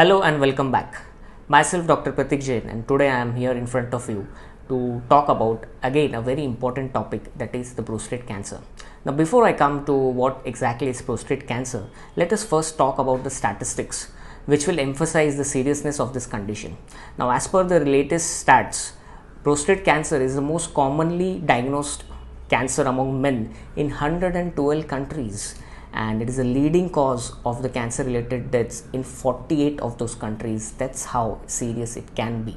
Hello and welcome back. Myself Dr. Pratik Jain and today I am here in front of you to talk about again a very important topic that is the prostate cancer. Now before I come to what exactly is prostate cancer, let us first talk about the statistics which will emphasize the seriousness of this condition. Now as per the latest stats, prostate cancer is the most commonly diagnosed cancer among men in 112 countries and it is a leading cause of the cancer related deaths in 48 of those countries. That's how serious it can be.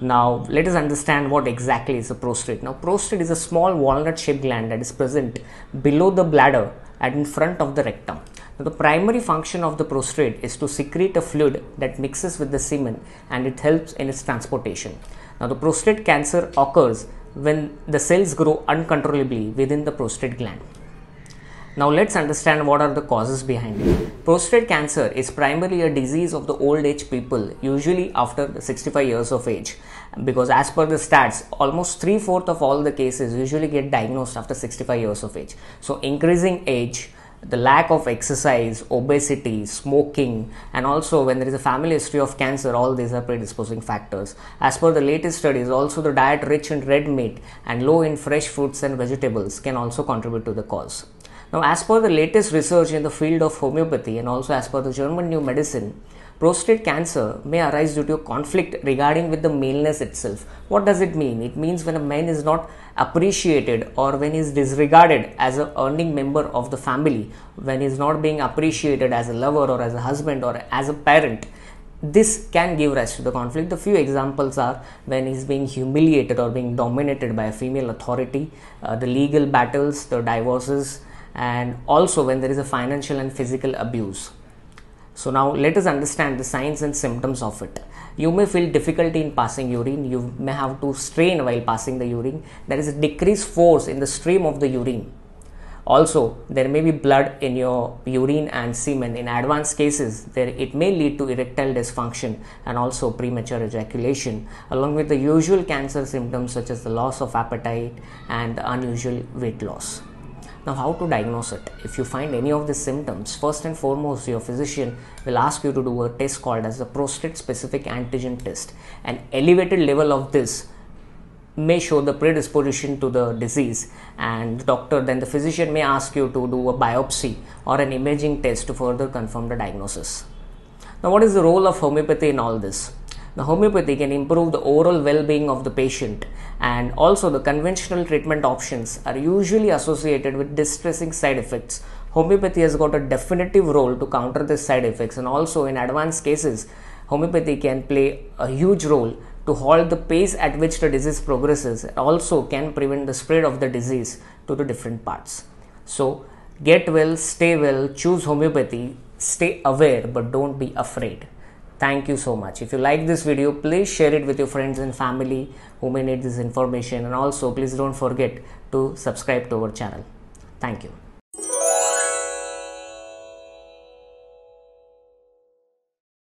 Now let us understand what exactly is a prostate now prostate is a small walnut shaped gland that is present below the bladder and in front of the rectum. Now, the primary function of the prostate is to secrete a fluid that mixes with the semen and it helps in its transportation. Now the prostate cancer occurs when the cells grow uncontrollably within the prostate gland now let's understand what are the causes behind it. Prostate cancer is primarily a disease of the old age people, usually after 65 years of age. Because as per the stats, almost three fourth of all the cases usually get diagnosed after 65 years of age. So increasing age, the lack of exercise, obesity, smoking, and also when there is a family history of cancer, all these are predisposing factors. As per the latest studies, also the diet rich in red meat and low in fresh fruits and vegetables can also contribute to the cause. Now, as per the latest research in the field of homeopathy and also as per the German New Medicine, prostate cancer may arise due to a conflict regarding with the maleness itself. What does it mean? It means when a man is not appreciated or when he is disregarded as a earning member of the family, when he is not being appreciated as a lover or as a husband or as a parent, this can give rise to the conflict. The few examples are when he's being humiliated or being dominated by a female authority, uh, the legal battles, the divorces, and also when there is a financial and physical abuse. So now let us understand the signs and symptoms of it. You may feel difficulty in passing urine. You may have to strain while passing the urine. There is a decreased force in the stream of the urine. Also, there may be blood in your urine and semen. In advanced cases, there it may lead to erectile dysfunction and also premature ejaculation, along with the usual cancer symptoms such as the loss of appetite and unusual weight loss. Now, how to diagnose it? If you find any of the symptoms, first and foremost, your physician will ask you to do a test called as the prostate specific antigen test. An elevated level of this may show the predisposition to the disease and the doctor then the physician may ask you to do a biopsy or an imaging test to further confirm the diagnosis now what is the role of homeopathy in all this the homeopathy can improve the overall well-being of the patient. And also the conventional treatment options are usually associated with distressing side effects. Homeopathy has got a definitive role to counter these side effects. And also in advanced cases homeopathy can play a huge role to halt the pace at which the disease progresses. Also can prevent the spread of the disease to the different parts. So get well stay well choose homeopathy stay aware but don't be afraid Thank you so much. If you like this video, please share it with your friends and family who may need this information and also please don't forget to subscribe to our channel. Thank you.